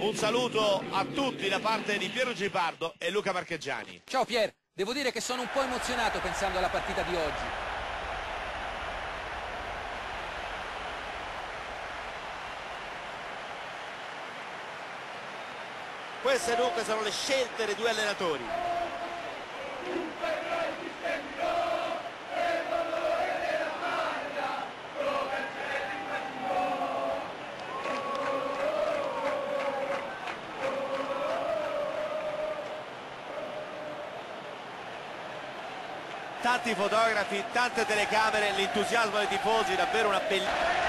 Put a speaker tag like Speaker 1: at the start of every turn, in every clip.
Speaker 1: Un saluto a tutti da parte di Piero Gipardo e Luca Marcheggiani.
Speaker 2: Ciao Pier, devo dire che sono un po' emozionato pensando alla partita di oggi.
Speaker 1: Queste dunque sono le scelte dei due allenatori. Tanti fotografi, tante telecamere, l'entusiasmo dei tifosi, davvero una bellissima...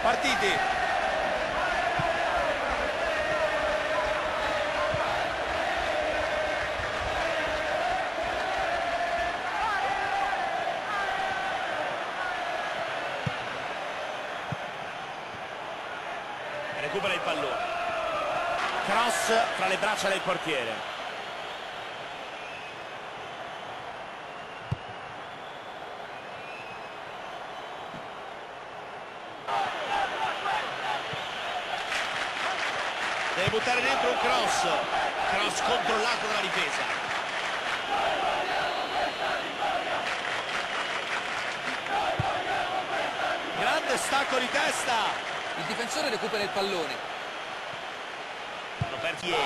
Speaker 1: Partiti. Recupera il pallone. Cross fra le braccia del portiere. Deve buttare dentro un cross. Cross controllato dalla difesa. Grande stacco di testa.
Speaker 2: Il difensore recupera il pallone.
Speaker 1: Iei.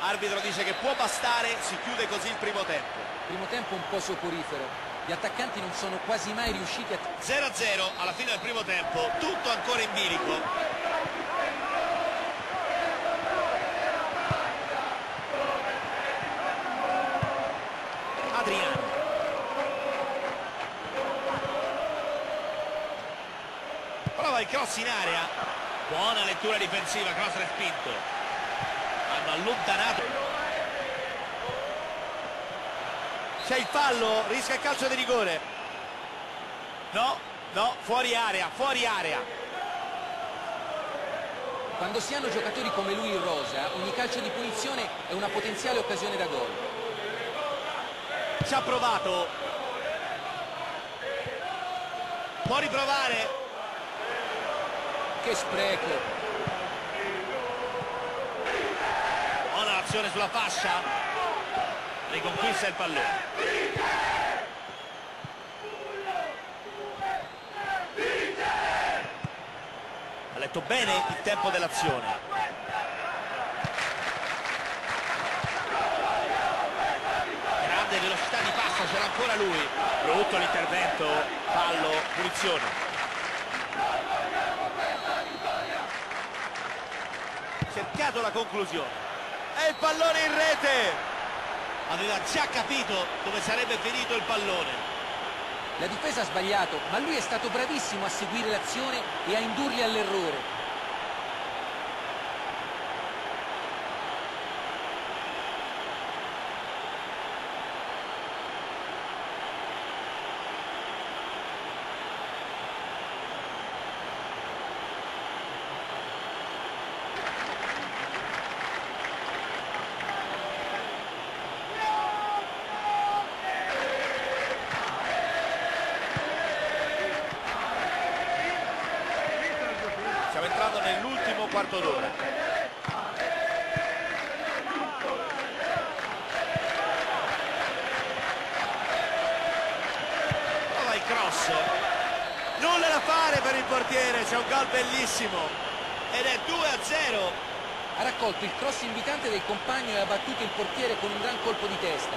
Speaker 1: Arbitro dice che può bastare, si chiude così il primo tempo.
Speaker 2: Primo tempo un po' soporifero. Gli attaccanti non sono quasi mai riusciti a...
Speaker 1: 0-0 alla fine del primo tempo, tutto ancora in bilico. Cross in area. Buona lettura difensiva, cross respinto. Hanno allontanato. C'è il fallo, rischia il calcio di rigore. No, no, fuori area, fuori area.
Speaker 2: Quando si hanno giocatori come lui in rosa, ogni calcio di punizione è una potenziale occasione da gol.
Speaker 1: Ci ha provato. Può riprovare.
Speaker 2: Che spreco!
Speaker 1: Buona l'azione sulla fascia. Riconquista il pallone. Ha letto bene il tempo dell'azione. Grande velocità di passo, c'era ancora lui. Brutto l'intervento, fallo, punizione. Cercato la conclusione. E il pallone in rete! Aveva già capito dove sarebbe finito il pallone.
Speaker 2: La difesa ha sbagliato, ma lui è stato bravissimo a seguire l'azione e a indurli all'errore.
Speaker 1: Nell'ultimo quarto d'ora. Prova il cross. Nulla da fare per il portiere, c'è un gol bellissimo. Ed è 2 a 0.
Speaker 2: Ha raccolto il cross invitante del compagno e ha battuto il portiere con un gran colpo di testa.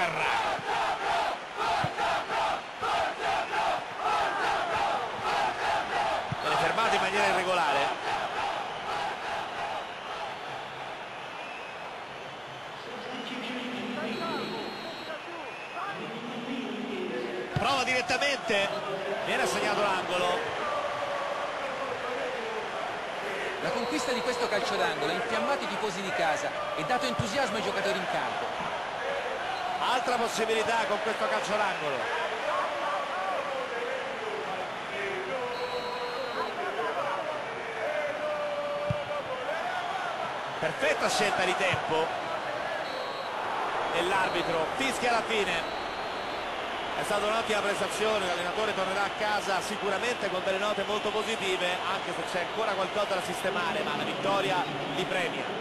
Speaker 1: Carrà. Viene fermato in maniera irregolare. Prova direttamente, viene assegnato l'angolo.
Speaker 2: La conquista di questo calcio d'angolo ha infiammato i tifosi di casa e dato entusiasmo ai giocatori in campo
Speaker 1: altra possibilità con questo calcio d'angolo. Perfetta scelta di tempo. E l'arbitro fischia alla fine. È stata un'ottima prestazione l'allenatore tornerà a casa sicuramente con delle note molto positive anche se c'è ancora qualcosa da sistemare ma la vittoria li premia